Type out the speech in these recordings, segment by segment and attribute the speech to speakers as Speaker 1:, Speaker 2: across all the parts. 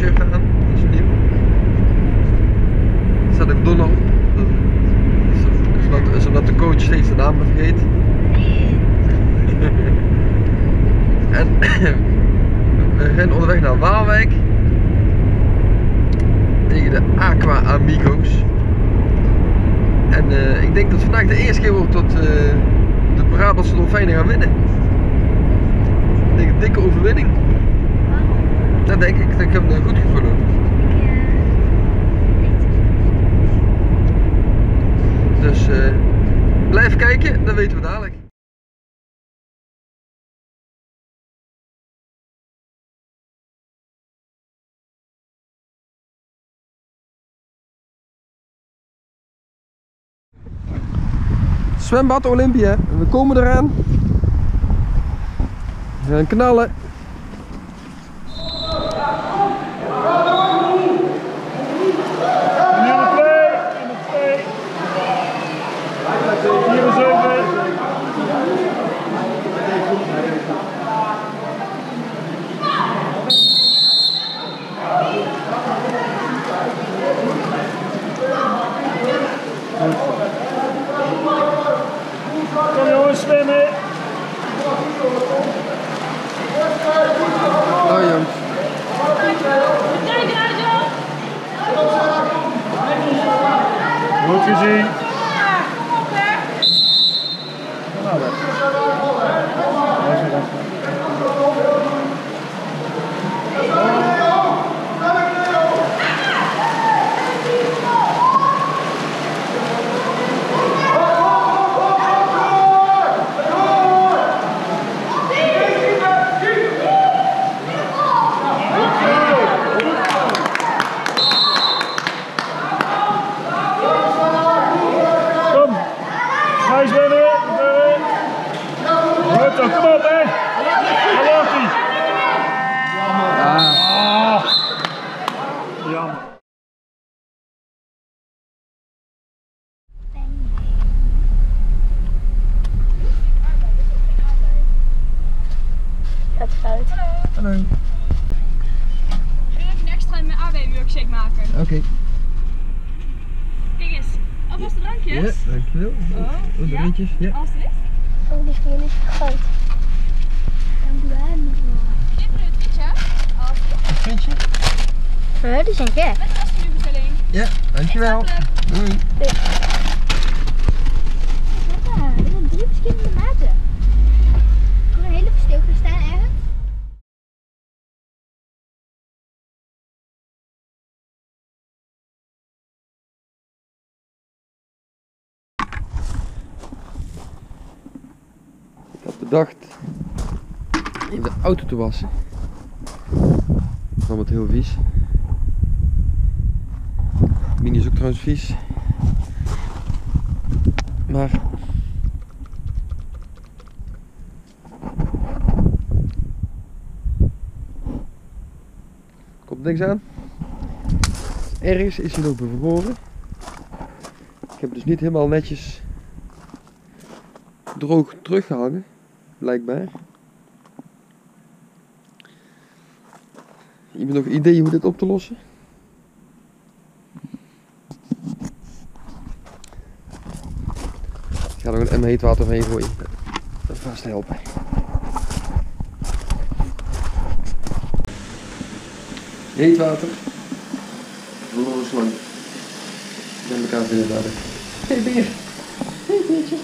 Speaker 1: waterpolo shirt aan. Dat is nieuw. Er staat ook Donna op. Dat is- is omdat- is omdat de coach steeds de naam vergeet. En we zijn onderweg naar Waalwijk. Tegen de Aqua Amigos. En eh, ik denk dat vandaag de eerste keer wordt dat eh, de Brabantse dolfijnen gaan winnen. Ik denk een dikke overwinning. Dat denk ik. Ik heb een goed gevoel over. Dus eh, blijf kijken, dan weten we dadelijk. Zwembad Olympia. We komen eraan. We gaan knallen.
Speaker 2: Jongens. Goed gezien. Kom. Ga zwemmen. zwemmen. Goed zo, kom op hè. Daar wordt hij. Ah. Jammer.
Speaker 3: Dat is fout.
Speaker 1: Hallo.
Speaker 4: Wil even een extra met AB milkshake maken?
Speaker 1: Oké.
Speaker 4: Kijk eens, alvast de drankjes.
Speaker 1: Ja, dankjewel.
Speaker 4: Oh,
Speaker 1: Oh, de
Speaker 4: ja.
Speaker 1: rietjes. Ja.
Speaker 4: Alsjeblieft.
Speaker 3: Oh, die is voor jullie groot. Dank u wel,
Speaker 4: voor het rietje. Alsjeblieft.
Speaker 1: Een?
Speaker 3: Oh, die zijn gek.
Speaker 4: Met de restmenubestelling.
Speaker 1: Ja, dankjewel. Doei.
Speaker 3: Ja, er zijn drie verschillende maten.
Speaker 1: Bedacht in de auto te wassen. Vond het heel vies. Mini is ook trouwens vies. Maar komt niks aan. Ergens is hij nog bevroren. Ik heb dus niet helemaal netjes droog teruggehangen, blijkbaar. Iemand nog ideeën hoe dit op te lossen? Ik ga er een emmer heet water overheen gooien. Dat vast helpen. Heet water. Verloren slang. Met elkaar vinden dadelijk. Hé hey, beer. Hé hey, beertje.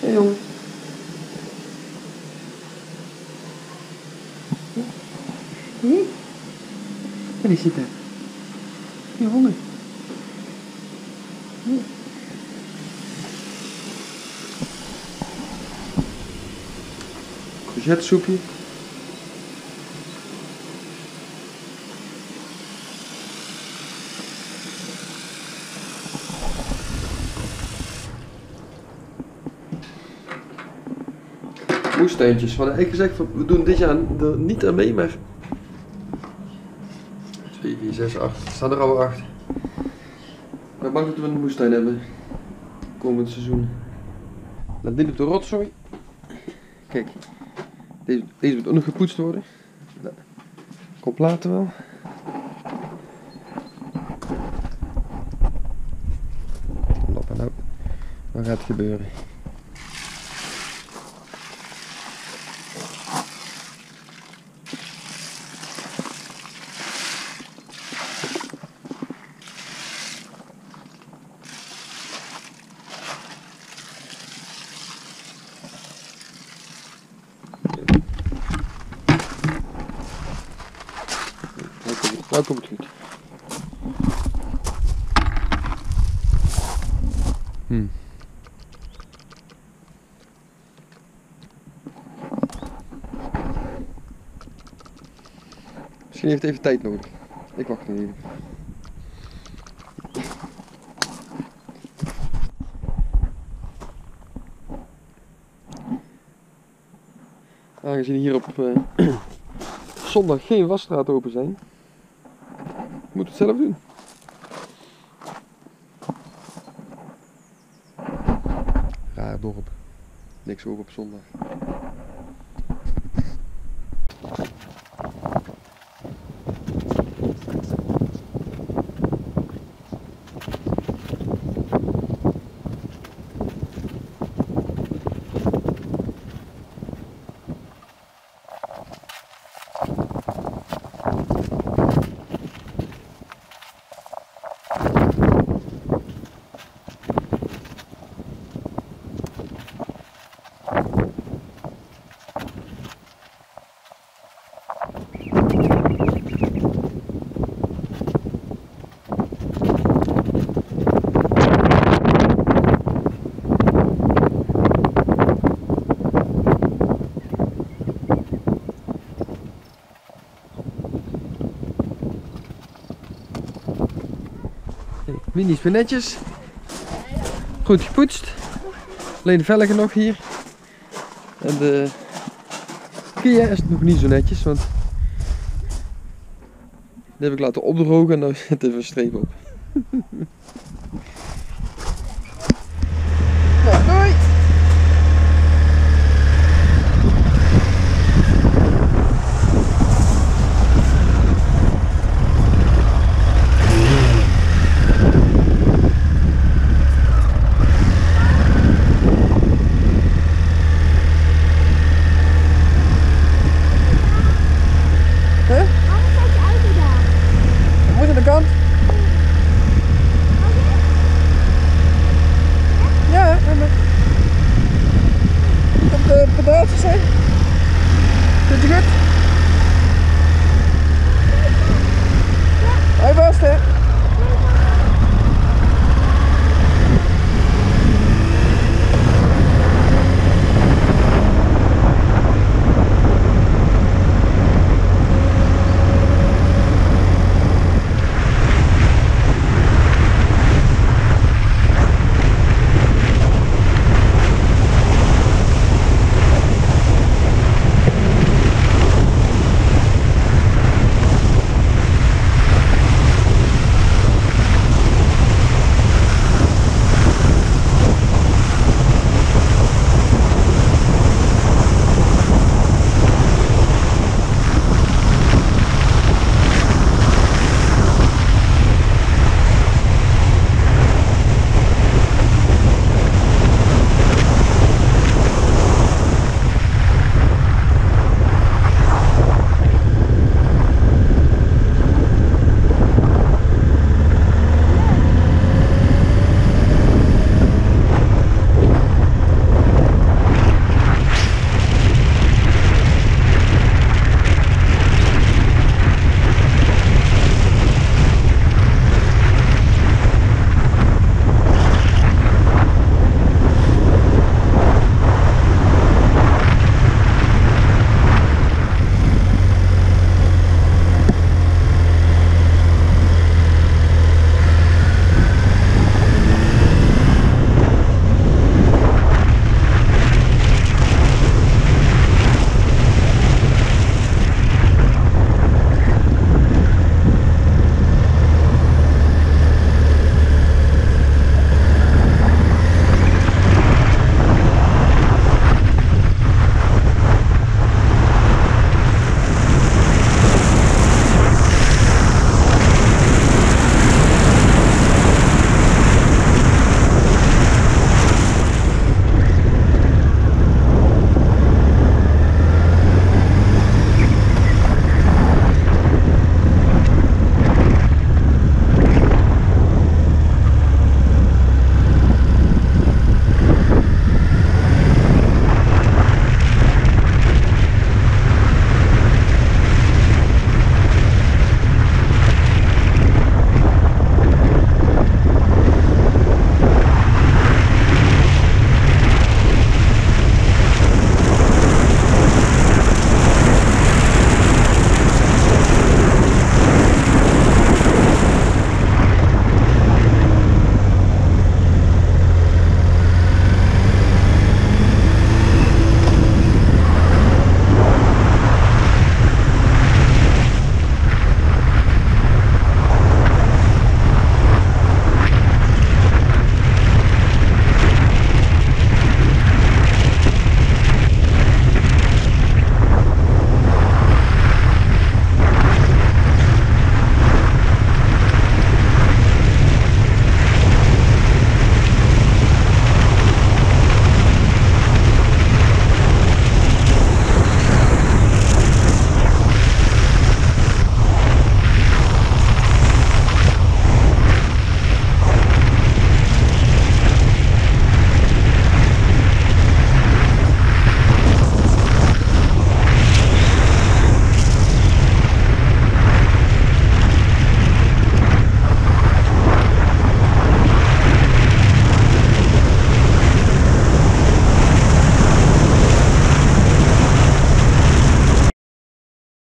Speaker 1: Hey, jongen. En die zit daar. Je honger. Hm. Courgettesoepje. Moesteuntjes. We eigenlijk gezegd, we doen dit jaar niet aan mee, maar 3, 4, 6, 8. Er staan er al 8. Ik ben bang dat we een moestuin hebben. Komend seizoen. Dan dit op de rotzooi. Kijk. Deze, deze moet ook nog gepoetst worden. Nou, Komt later wel. Lop en op. Wat gaat gebeuren? Nou komt het, goed. Hm. Misschien heeft het even tijd nodig. Ik wacht nog even. Aangezien hier op eh, zondag geen wasstraat open zijn, moet het zelf doen. Raar dorp. Niks open op zondag. Mini is weer netjes. Goed gepoetst. Alleen de velgen nog hier. En de Kia is nog niet zo netjes, want die heb ik laten opdrogen en daar zit even een streep op. Wat Doet je?